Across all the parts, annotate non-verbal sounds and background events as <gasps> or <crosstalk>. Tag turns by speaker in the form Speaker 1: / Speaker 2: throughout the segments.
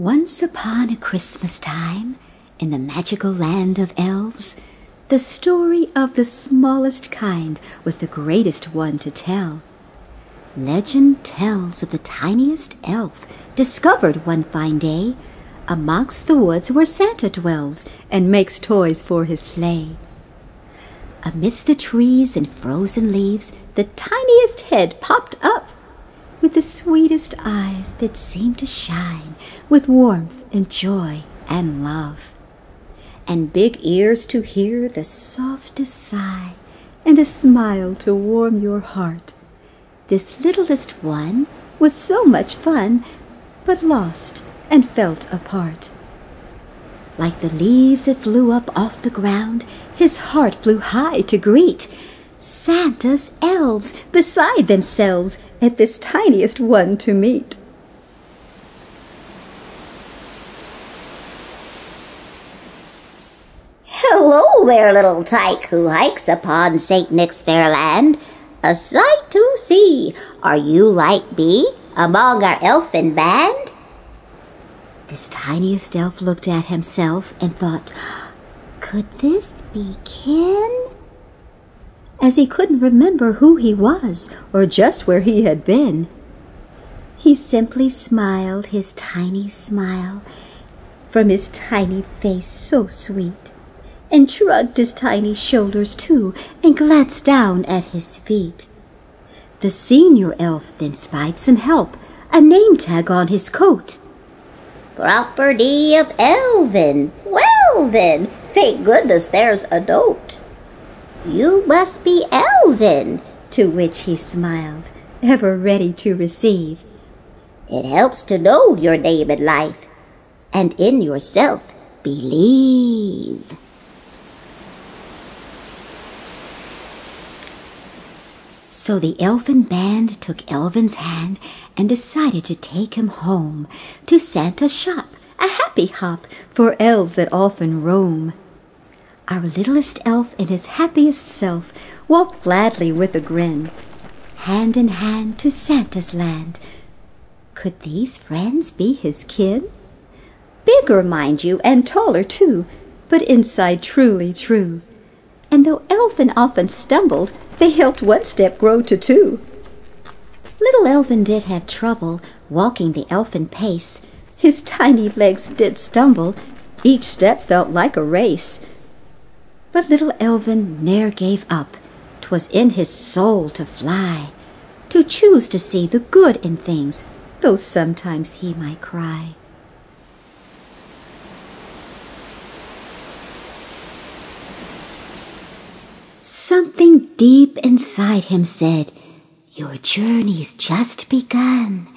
Speaker 1: Once upon a Christmas time, in the magical land of elves, the story of the smallest kind was the greatest one to tell. Legend tells of the tiniest elf discovered one fine day amongst the woods where Santa dwells and makes toys for his sleigh. Amidst the trees and frozen leaves, the tiniest head popped up with the sweetest eyes that seemed to shine with warmth and joy and love, and big ears to hear the softest sigh and a smile to warm your heart. This littlest one was so much fun, but lost and felt apart. Like the leaves that flew up off the ground, his heart flew high to greet Santa's elves beside themselves at this tiniest one to meet.
Speaker 2: Hello there, little tyke who hikes upon St. Nick's fair land. A sight to see. Are you like me among our elfin band?
Speaker 1: This tiniest elf looked at himself and thought, Could this be kin? As he couldn't remember who he was or just where he had been. He simply smiled his tiny smile from his tiny face so sweet, and shrugged his tiny shoulders too, and glanced down at his feet. The senior elf then spied some help, a name tag on his coat.
Speaker 2: Property of Elvin. Well then, thank goodness there's a note. You must be Elvin.
Speaker 1: To which he smiled, ever ready to receive.
Speaker 2: It helps to know your name in life, and in yourself believe.
Speaker 1: So the elfin band took Elvin's hand and decided to take him home to Santa's shop, a happy hop for elves that often roam. Our littlest elf in his happiest self walked gladly with a grin, hand in hand to Santa's land. Could these friends be his kin? Bigger, mind you, and taller too, but inside truly true. And though Elvin often stumbled, they helped one step grow to two. Little Elvin did have trouble walking the elfin pace. His tiny legs did stumble, each step felt like a race. But little Elvin ne'er gave up. 'Twas in his soul to fly, to choose to see the good in things, though sometimes he might cry. Something deep inside him said, Your journey's just begun.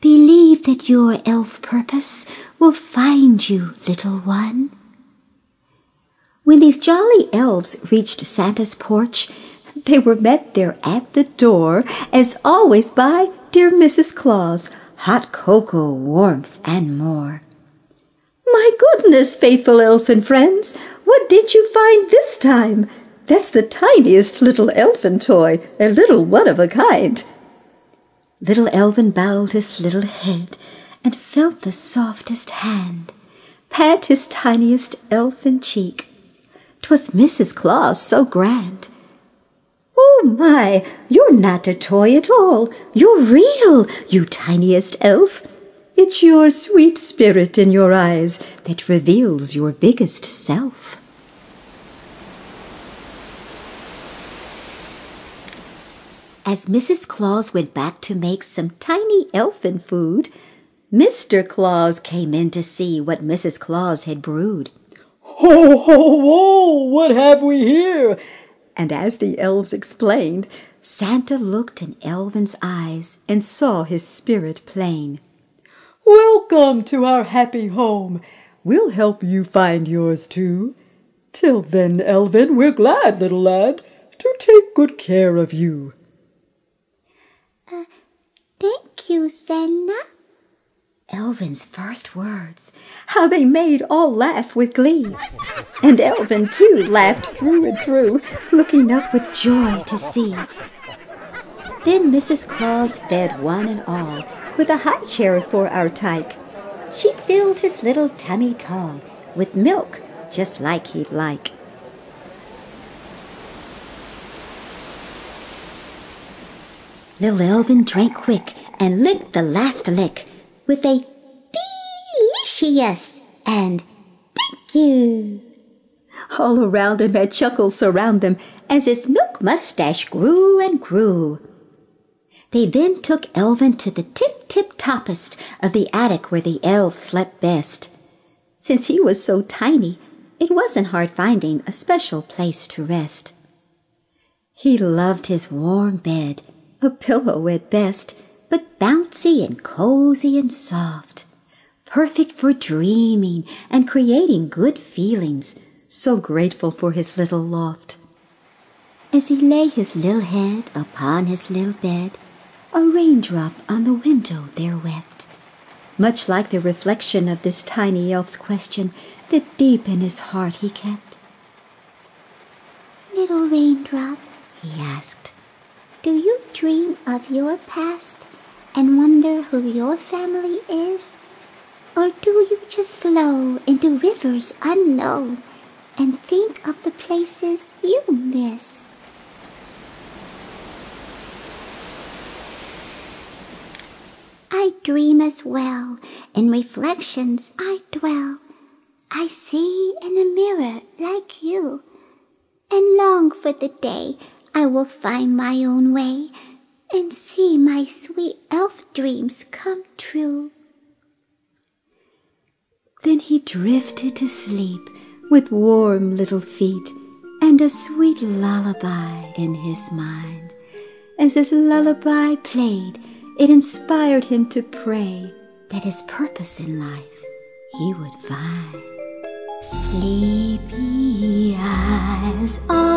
Speaker 1: Believe that your elf purpose will find you, little one. When these jolly elves reached Santa's porch, they were met there at the door, as always, by dear Mrs. Claus, hot cocoa, warmth, and more. My goodness, faithful elfin friends, what did you find this time? That's the tiniest little elfin toy, a little one of a kind. Little Elvin bowed his little head and felt the softest hand pat his tiniest elfin cheek 'Twas Mrs. Claus so grand. Oh my, you're not a toy at all. You're real, you tiniest elf. It's your sweet spirit in your eyes that reveals your biggest self. As Mrs. Claus went back to make some tiny elfin food, Mr. Claus came in to see what Mrs. Claus had brewed.
Speaker 3: Ho, ho, ho! What have we here?
Speaker 1: And as the elves explained, Santa looked in Elvin's eyes and saw his spirit plain.
Speaker 3: Welcome to our happy home. We'll help you find yours too. Till then, Elvin, we're glad, little lad, to take good care of you.
Speaker 2: Uh, thank you, Senna.
Speaker 1: Elvin's first words, how they made all laugh with glee. And Elvin, too, laughed through and through, looking up with joy to see. Then Mrs. Claus fed one and all with a high chair for our tyke. she filled his little tummy tall with milk just like he'd like. Little Elvin drank quick and licked the last lick with a delicious and thank you. All around him had chuckles surround them as his milk mustache grew and grew. They then took Elvin to the tip tip toppest of the attic where the elves slept best. Since he was so tiny, it wasn't hard finding a special place to rest. He loved his warm bed a pillow at best, but bouncy and cozy and soft, perfect for dreaming and creating good feelings, so grateful for his little loft. As he lay his little head upon his little bed, a raindrop on the window there wept, much like the reflection of this tiny elf's question that deep in his heart he kept.
Speaker 2: Little raindrop, he asked, do you dream of your past and wonder who your family is? Or do you just flow into rivers unknown and think of the places you miss? I dream as well, in reflections I dwell. I see in a mirror like you, and long for the day I will find my own way and see my sweet elf dreams come true.
Speaker 1: Then he drifted to sleep with warm little feet and a sweet lullaby in his mind. As his lullaby played, it inspired him to pray that his purpose in life he would find. Sleepy eyes are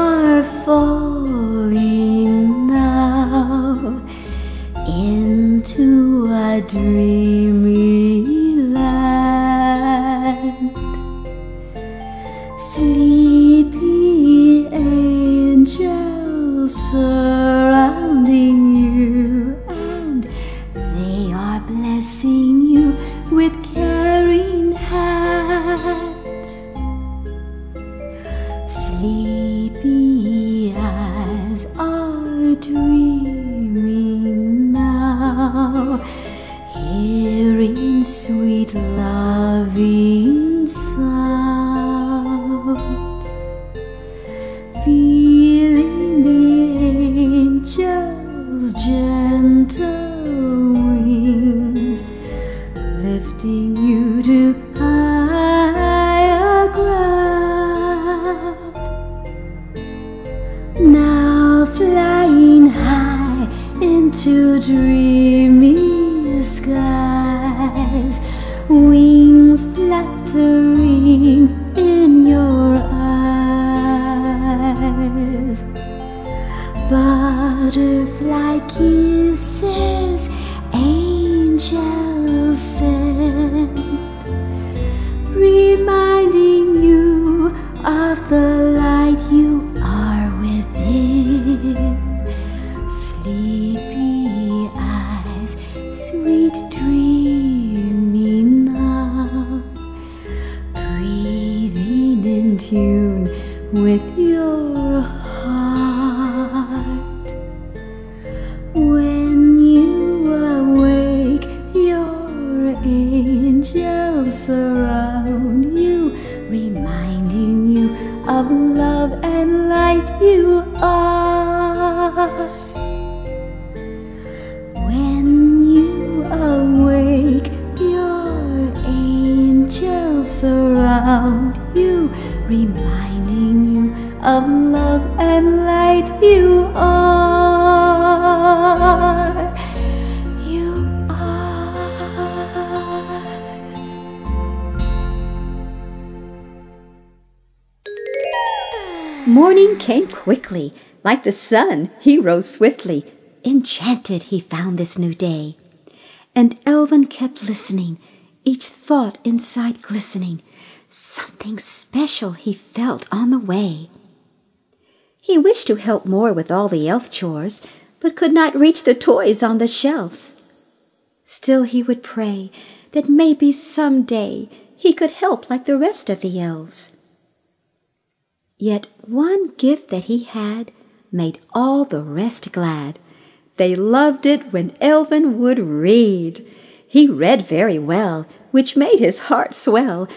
Speaker 1: hearing sweet loving sounds, Butterfly kisses, angels Like the sun, he rose swiftly. Enchanted, he found this new day. And Elvin kept listening, each thought inside glistening. Something special he felt on the way. He wished to help more with all the elf chores, but could not reach the toys on the shelves. Still he would pray that maybe some day he could help like the rest of the elves. Yet one gift that he had made all the rest glad. They loved it when Elvin would read. He read very well, which made his heart swell,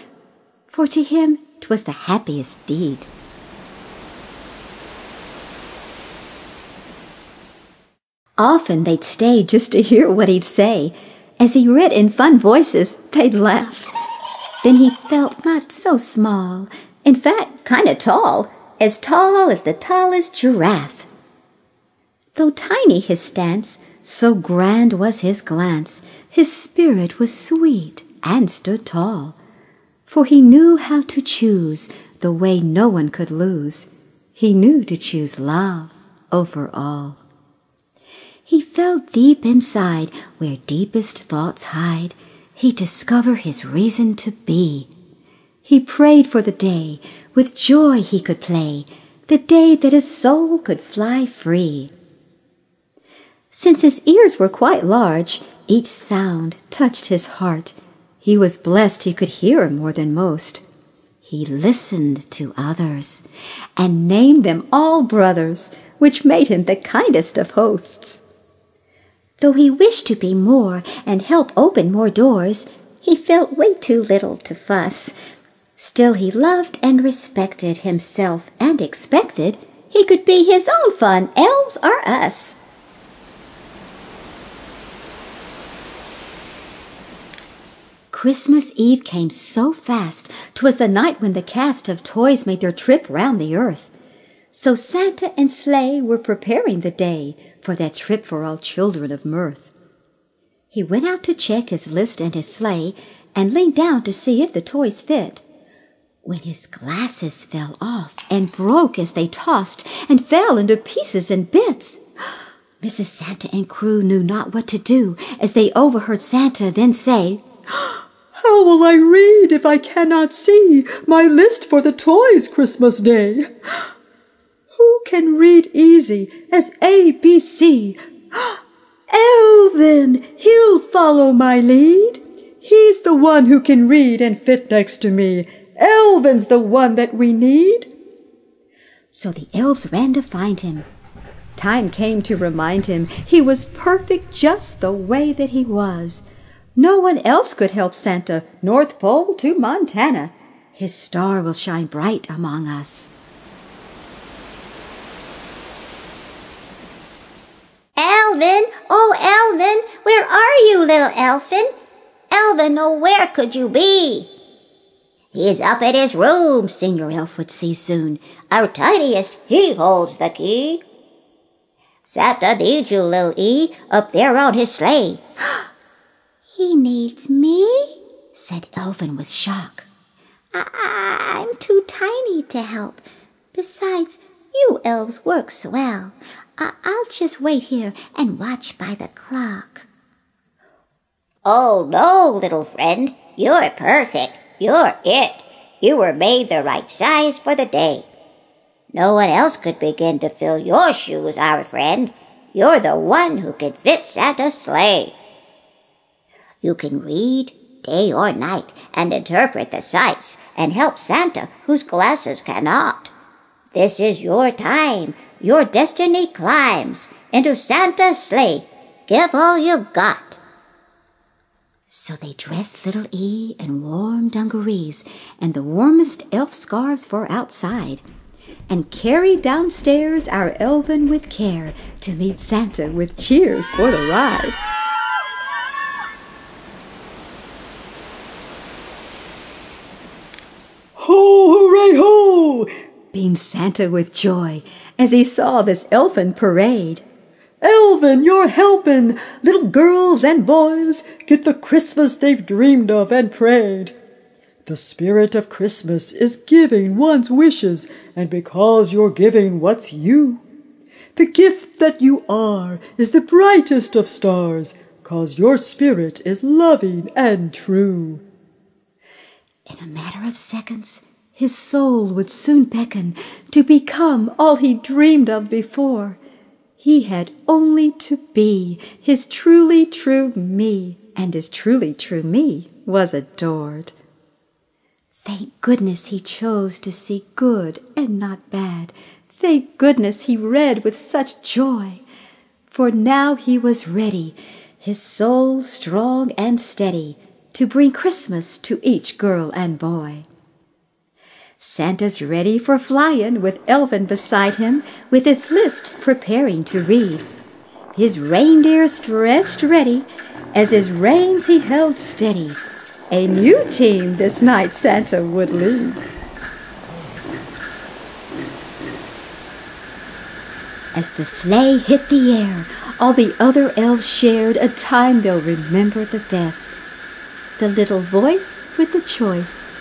Speaker 1: for to him 'twas the happiest deed. Often they'd stay just to hear what he'd say. As he read in fun voices, they'd laugh. Then he felt not so small, in fact, kind of tall, as tall as the tallest giraffe. Though tiny his stance, so grand was his glance, his spirit was sweet and stood tall. For he knew how to choose the way no one could lose. He knew to choose love over all. He felt deep inside, where deepest thoughts hide, he'd discover his reason to be. He prayed for the day, with joy he could play, the day that his soul could fly free. Since his ears were quite large, each sound touched his heart. He was blessed he could hear more than most. He listened to others and named them all brothers, which made him the kindest of hosts. Though he wished to be more and help open more doors, he felt way too little to fuss. Still he loved and respected himself and expected he could be his own fun, elves or us. Christmas Eve came so fast, 'twas the night when the cast of toys made their trip round the earth. So Santa and Sleigh were preparing the day for that trip for all children of mirth. He went out to check his list and his sleigh and leaned down to see if the toys fit. When his glasses fell off and broke as they tossed and fell into pieces and bits. <gasps> Mrs. Santa and crew knew not what to do as they overheard Santa then say, <gasps>
Speaker 3: How will I read if I cannot see my list for the toys Christmas Day? <gasps> Who can read easy as A, B, C? Elvin, he'll follow my lead. He's the one who can read and fit next to me. Elvin's the one that we need.
Speaker 1: So the elves ran to find him. Time came to remind him he was perfect just the way that he was. No one else could help Santa, North Pole to Montana. His star will shine bright among us.
Speaker 2: Elvin, oh Elvin, where are you, little Elfin? Elvin, oh where could you be? He's up at his room, Senior Elf would see soon. Our tiniest, he holds the key. Santa needs you, little E, up there on his sleigh. <gasps>
Speaker 1: he needs me? said Elvin with shock.
Speaker 2: I- I'm too tiny to help. Besides, you elves work swell. I- I'll just wait here and watch by the clock. Oh, no, little friend. You're perfect. You're it. You were made the right size for the day. No one else could begin to fill your shoes, our friend. You're the one who can fit Santa's sleigh. You can read day or night and interpret the sights and help Santa whose glasses cannot. This is your time. Your destiny climbs into Santa's sleigh. Give all you've got.
Speaker 1: So they dressed little E in warm dungarees and the warmest elf scarves for outside, and carried downstairs our Elvin with care to meet Santa with cheers for the ride.
Speaker 3: Ho, hooray, ho!
Speaker 1: beamed Santa with joy as he saw this elfin parade.
Speaker 3: Elvin, you're helping little girls and boys get the Christmas they've dreamed of and prayed. The spirit of Christmas is giving one's wishes, and because you're giving what's you. The gift that you are is the brightest of stars, cause your spirit is loving and true.
Speaker 1: In a matter of seconds, his soul would soon beckon to become all he dreamed of before. He had only to be his truly true me,
Speaker 4: and his truly true me was adored. Thank goodness he chose to see good and not bad. Thank goodness he read with such joy. For now he was ready, his soul strong and steady, to bring Christmas to each girl and boy. Santa's ready for flyin' with Elvin beside him, with his list preparing to read. His reindeer stretched ready, as his reins he held steady. A new team this night Santa would lead. As the sleigh hit the air, all the other elves shared a time they'll remember the best. The little voice with the choice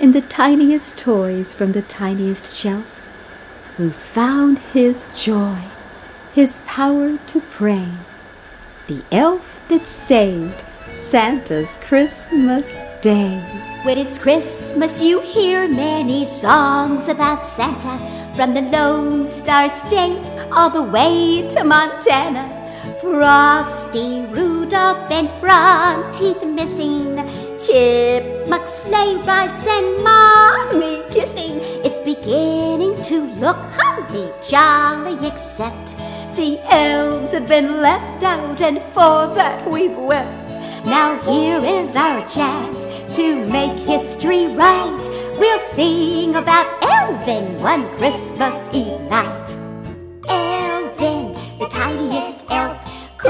Speaker 4: in the tiniest toys from the tiniest shelf who found his joy, his power to pray, the elf that saved Santa's Christmas Day.
Speaker 1: When it's Christmas, you hear many songs about Santa, from the Lone Star State all the way to Montana. Frosty, Rudolph, and front teeth missing, chipmunk sleigh rides and mommy kissing. It's beginning to look holly jolly, except the elves have been left out, and for that we've wept. Now here is our chance to make history right. We'll sing about Elvin one Christmas Eve night.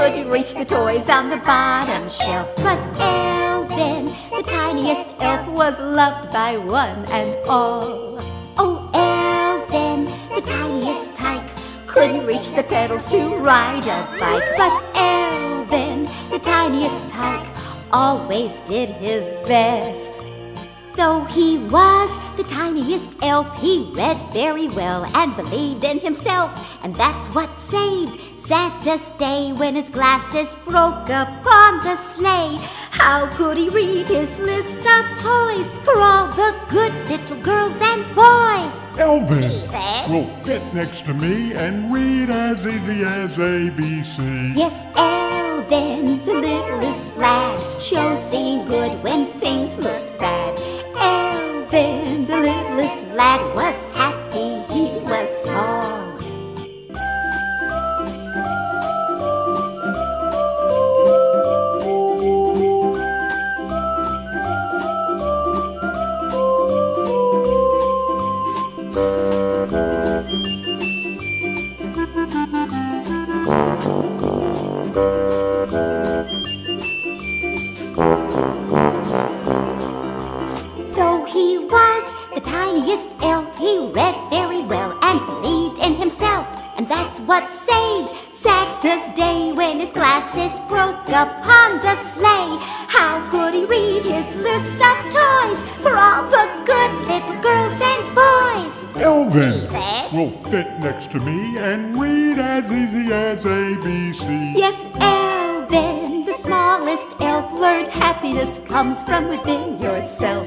Speaker 1: Couldn't reach the toys on the bottom shelf. But Elvin, the tiniest elf, was loved by one and all. Oh, Elvin, the tiniest tyke, couldn't reach the pedals to ride a bike. But Elvin, the tiniest tyke, always did his best. Though he was the tiniest elf, he read very well and believed in himself, and that's what saved Santa's day when his glasses broke upon the sleigh. How could he read his list of toys for all the good little girls and boys?
Speaker 5: Elvin
Speaker 1: said.
Speaker 5: will fit next to me and read as easy as ABC.
Speaker 1: Yes, Elvin, that's what saved Santa's day when his glasses broke upon the sleigh. How could he read his list of toys for all the good little girls and boys?
Speaker 5: Elvin will fit next to me and read as easy as ABC.
Speaker 1: Yes, Elvin, the smallest elf, learned happiness comes from within yourself.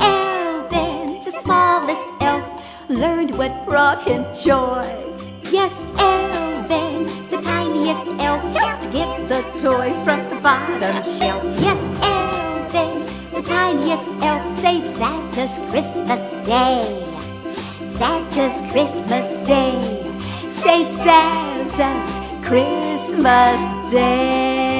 Speaker 1: Elvin, the smallest elf, learned what brought him joy. Yes, Elvin, the tiniest elf, helped get the toys from the bottom shelf. Yes, Elvin, the tiniest elf, saved Santa's Christmas day. Santa's Christmas Day. Save Santa's Christmas Day.